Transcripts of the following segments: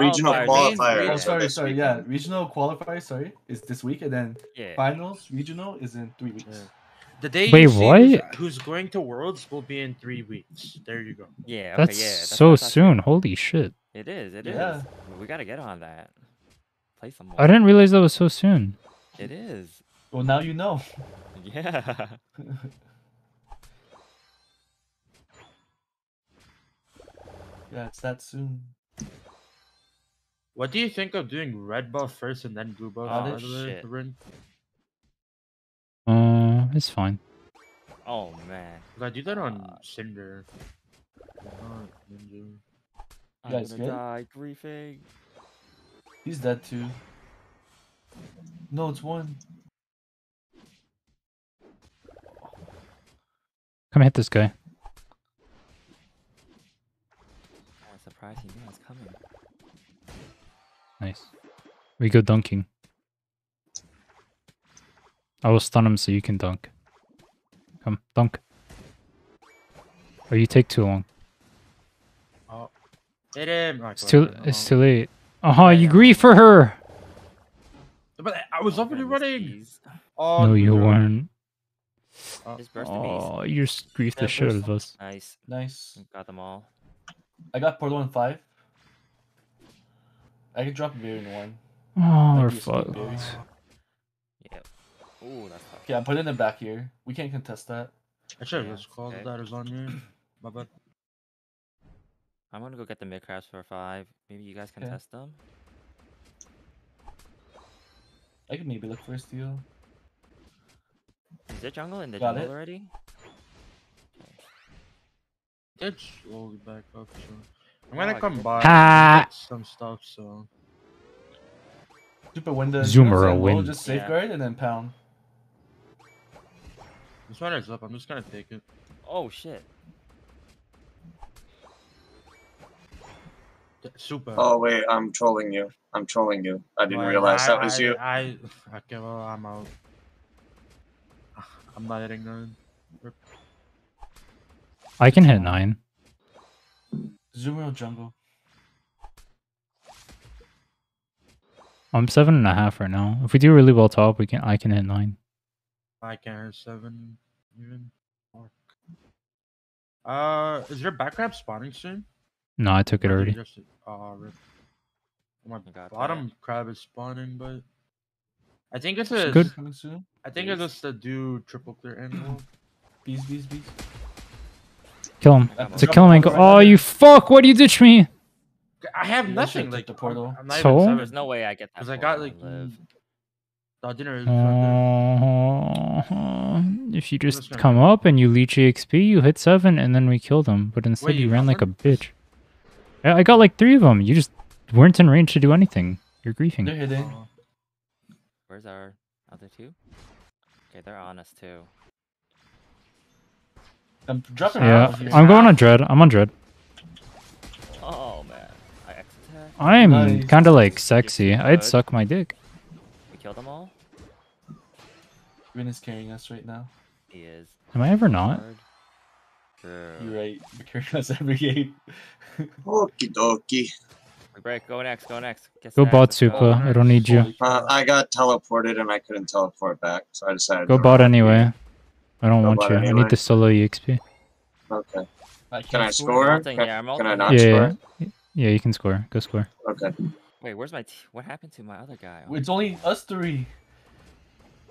Oh, regional Qualifiers, qualifier. main- Oh, sorry, sorry. Yeah, regional qualifier. Sorry, is this week, and then Yeah. finals regional is in three weeks. Yeah. The day Wait, you see who's- what? Who's, going to Worlds will be in three weeks. There you go. Yeah. Okay, That's yeah. That's so what I thought too. soon. Holy shit. It is. It is. Yeah. We gotta get on that. Play some more. I didn't realize that was so soon. It is. Well, now you know. Yeah. Yeah, it's that soon. What do you think of doing red buff first and then blue buff? Oh, by the way, shit. Uh, it's fine. oh man. 'Cause I do that on Uh, Cinder. Not Ninja. I'm guys gonna good? die griefing. He's dead too. No, it's one. Come hit this guy. I'm surprised he knew I was coming. Nice. We go dunking. I will stun him so you can dunk. Come, dunk. Oh, you take too long. Oh. Hit him! It's too Oh, it's too late. Uh huh, you grieve for her! But I was already Goodness, running. Oh, no, you weren't. Just burst the beast. Oh, you just griefed Yeah, the shit out of us. Nice. Nice. Got them all. I got Portal in five. I could drop Beer in one. Oh, we're be a fucked. berry. Yep. Ooh, that's tough. Okay, I'm putting it back here. We can't contest that. I should have Yeah, just called okay. that is on me. My bad. I'm gonna go get the mid crabs for five. Maybe you guys can Okay. test them. I could maybe look for a steal. Is there jungle in the Got jungle it. already? Did slowly back up, so I'm gonna come it. by Ah. some stuff. So Super window. Zoomer a We'll win. just Yeah. safeguard and then pound. this one is up. I'm just gonna take it. Oh shit. Super. Oh wait, I'm trolling you. I'm trolling you. I didn't But realize I- that was I- you. I, okay, well, I'm out. I'm not hitting nine. I can hit nine. Zoomer jungle. I'm seven and a half right now. If we do really well top, we can I can hit nine. I can't hit seven even. Fuck. Uh, is your back crab spawning soon? No, I took it already. Just, uh, rip. My I got bottom crab is spawning, but I think it's It's a. good. Coming soon. I think it's just to do triple clear animal. Bees, bees, bees. Kill him. I'm It's a up. kill him ankle. Oh, you fuck! Why do you ditch me? I have You nothing. Like the portal. I'm not So? even There's no way I get that. Because I got like. live. I didn't really run Uh, if you just just come go. up and you leech EXP, you hit seven, and then we killed him. But instead, Wait, you you ran got like a bitch. I I got like three of them. You just weren't in range to do anything. You're griefing. They're hitting. there. Where's our other two? Okay, they're on us too. I'm dropping Yeah, here. I'm going on dread. I'm on dread. Oh man, I X attack. I'm Nice. kind of like sexy. I'd suck my dick. We killed them all. Rhinne is carrying us right now. He is. Am I ever not? Hard. True. You're right. You're carrying us every game. Okie dokie. Break. Go next. Go next. Get Go stacked, bot, let's. Supa. I don't need you. Uh. I got teleported and I couldn't teleport back, so I decided. Go to bot run. anyway. I don't Go want bot you. I need the solo EXP. Okay. I Can I can't score? I'm Can, yeah, I'm can I ulting. not Yeah, score? yeah, yeah. You can score. Go score. Okay. Wait, where's my? T- what happened to my other guy? Oh, It's only us three.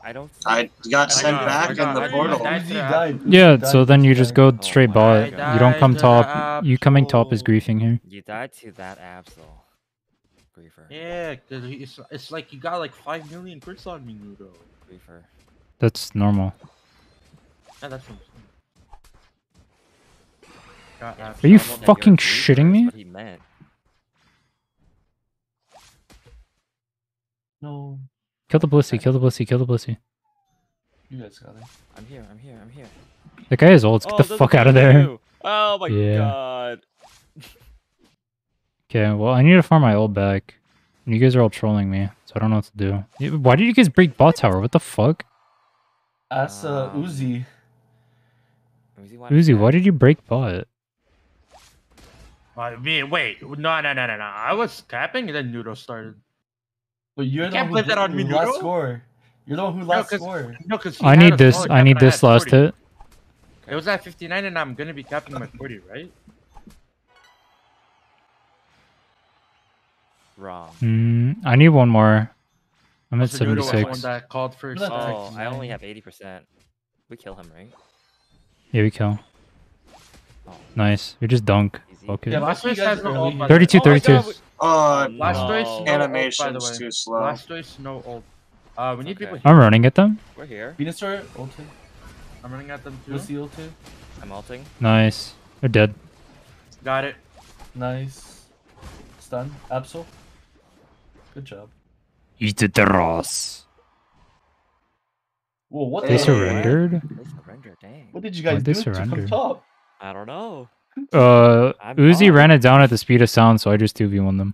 I don't. I got sent got- back in the portal. I died. died. Yeah, died, so then you just died. go straight my bot. God. You don't come top. You coming top is griefing here. You died to that Absol. Griefer. Yeah, cause it's, it's like you got like five million crits on me, Nudo. Griefer. That's normal. Yeah, that's what I'm saying. Got Yeah, Are you normal that you're a fucking shitting me? What he meant. No. Kill the blissy. Kill the blissy. Kill the blissy. You guys got it. I'm here. I'm here. I'm here. The guy is old. Get Oh, the fuck out of two. there. Oh my Yeah. god. Okay, well, I need to farm my old back. And you guys are all trolling me, so I don't know what to do. Why did you guys break bot tower? What the fuck? Ask uh, Um, Uzi. Uzi, wanted Uzi, why did you break bot? I mean, wait, no, no, no, no, no. I was capping and then Noodle started. But you're You the can't one blame that on who me, last Noodle. score. You're the one who last 'cause- score. No, because I need this. I need this last hit. It was at 59, and I'm gonna be capping my 40, right? Wrong. Mm, I need one more. I'm at So Noodle was the one 76. that called for. Look. Oh, I only have 80%. We kill him, right? Yeah, we kill. Nice. You're just dunk. Okay. Fuck. Yeah, Last you has no ult. by the way. 32, Oh my 32. God, Oh, Last No. choice, no ult, by animation's way. too slow. Last choice, no ult. Uh, we need Okay. people. Here. I'm running at them. We're here. Venusaur, ulti. I'm running at them too. Lucy ulti. I'm ulting. Nice. They're dead. Got it. Nice. Stun. Absol. Good job. Eat the Ross. Whoa, what They the Hey. heck? surrendered. They surrender, dang. What did you guys Why'd they do to surrender? come top? I don't know. Uh, I'm Uzi off. ran it down at the speed of sound, so I just 2v1 them.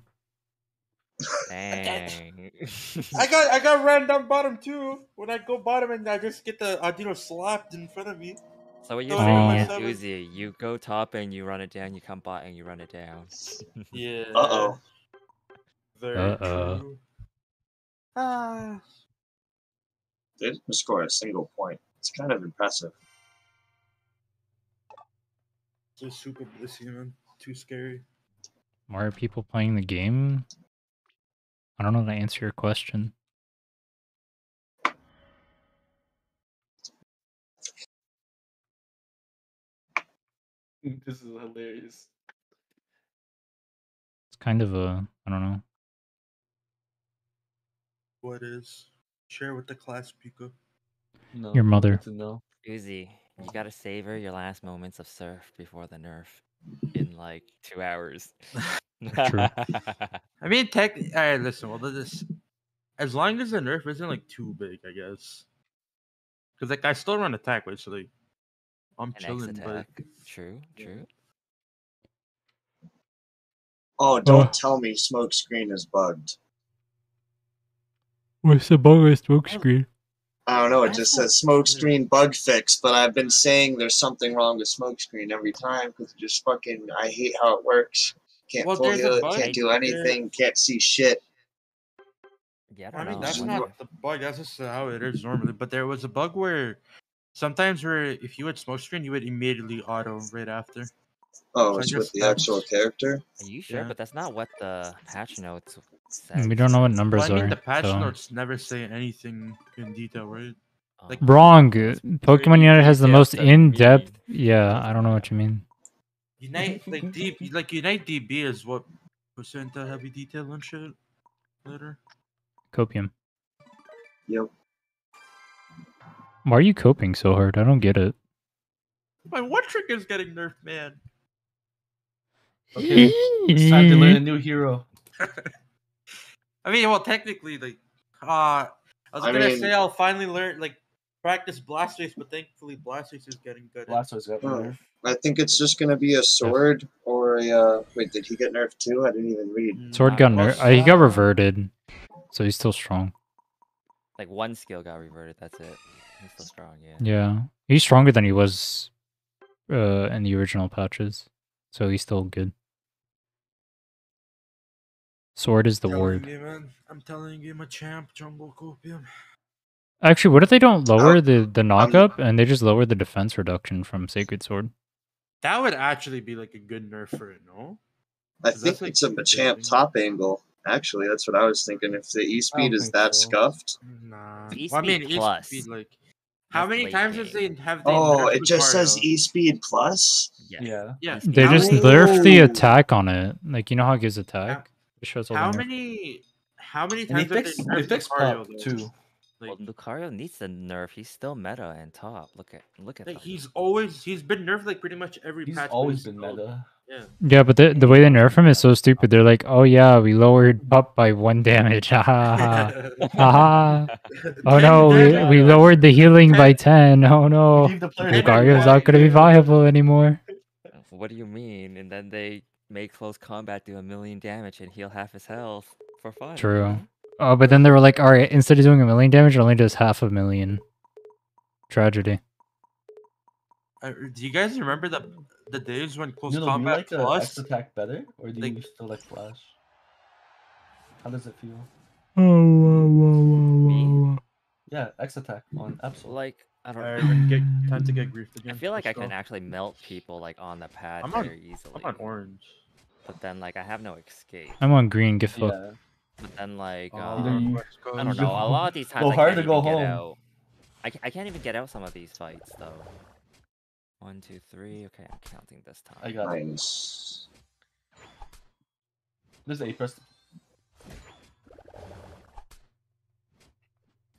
Dang. I got I got ran down bottom too. When I go bottom and I just get the Adino slapped in front of me. so what you're Oh, saying is. Uzi, you go top and you run it down, you come bot and you run it down. Yeah. Uh oh. Very Uh-oh. true. Ah. They didn't score a single point. It's kind of impressive. So super blissy, man. Too scary. Why are people playing the game? I don't know how to answer your question. This is hilarious. It's kind of a, I don't know. What is? Share with the class, Pico. No, Your mother. good To know. Uzi, you gotta savor your last moments of surf before the nerf in like two hours. True. I mean, tech. Alright, listen. Well, this. As long as the nerf isn't like too big, I guess. Because like I still run attack, right? So like, I'm An X chilling. But. True, true. Oh, don't Oh. tell me smoke screen is bugged. What's the bug with smoke screen? I don't know. It just says smoke screen bug fix, but I've been saying there's something wrong with smoke screen every time because it just fucking. I hate how it works. Can't Well, full heal it. Can't do there. anything. Can't see shit. Yeah, I I mean, know. that's When man. you- not the bug. That's just how it is normally. But there was a bug where sometimes where if you had smoke screen, you would immediately auto right after. Oh, So I it's guess with the actual character. Are you sure? Yeah. But that's not what the patch notes said. We don't know what well, numbers I mean, are. the patch so- notes never say anything in detail, right? Oh. like- Wrong. Pokemon very Unite has the most in-depth. Yeah, I don't know what you mean. Unite, like deep, like Unite DB is what percent the heavy detail and shit. Later. Copium. Yep. Why are you coping so hard? I don't get it. My one trick is getting nerfed, man. Okay, it's time to learn a new hero. I mean, well, technically, like, uh, I was I gonna mean- say I'll finally learn, like, practice Blastoise, but thankfully Blastoise is getting good. at- Blastoise got Oh. nerfed. I think it's just gonna be a sword or a. Uh, wait, did he get nerfed too? I didn't even read. Sword Nah, got well, ner- uh, He got reverted, so he's still strong. Like one skill got reverted. That's it. He's still strong. Yeah. Yeah, he's stronger than he was uh, in the original patches, so he's still good. Sword is the telling word. you, man. I'm telling you, my champ, Jumbo Copium. Actually, what if they don't lower the the knock up and they just lower the defense reduction from Sacred Sword? That would actually be like a good nerf for it, no? I think like, it's a super Machamp dating. top angle. Actually, that's what I was thinking. If the E speed is that so. scuffed, Nah. It's Well, I mean, E-Speed E plus. speed, like, how many times have they have they? oh, it just says E speed plus. Yes. Yeah. Yeah. They How just many- nerfed the attack on it. Like you know how it gives attack. It shows all How many? How many And they times have fixed, they they fixed Lucario, Pop though? too. Well, Lucario needs the nerf. He's still meta and top. Look at look at like that. he's always he's been nerfed like pretty much every He's patch. but always been still- meta. Yeah. Yeah, but the the way they nerf him is so stupid. They're like, oh yeah, we lowered Pup by one damage. Ha ha ha. ha ha. Oh no, we, we lowered the healing by ten. Oh no. Leave the player Lucario Lucario's not gonna be viable anymore. What do you mean? And then they make close combat do a million damage and heal half his health for fun. True. know? Oh, but then they were like, all right, instead of doing a million damage, it only does half a million. Tragedy. Uh, do you guys remember the the days when close You know, do you combat like the plus? Attack better, or do like- you still like Flash? How does it feel? Me? Yeah, X attack on absolute. Like I don't. Alright, we're get time to get griefed I feel like I Let's can go. actually melt people like on the pad I'm on- very easily. I'm on orange. But then like I have no escape. I'm on green. Get fucked. yeah. But then like Oh, uh, Either you- let's go. I don't know. A go- lot of these times go I hard can't or go even get home. out. I, I can't even get out some of these fights though. One, two, three. Okay, I'm counting this time. I got it. Nice. There's a press.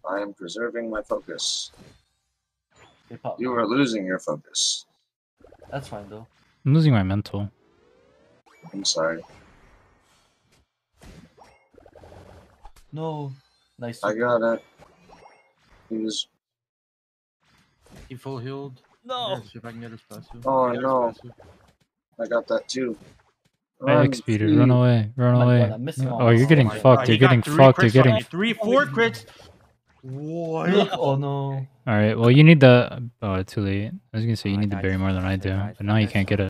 I am preserving my focus. They pop. You are losing your focus. That's fine though. I'm losing my mental. I'm sorry. No. Nice. I got it. He was. He full healed. No. Yeah, if I can get his passive. Oh, no. I got that too. My Run, X speeder, speed. run away, run Oh away. God, I'm missing all Oh, you're getting Oh fucked. Uh, You're getting fucked. You're getting. three, four crits. What? oh no. All right. Well, you need the. Oh, too late. I was gonna say you Oh, need the died- berry more than I I do, but now you can't get it.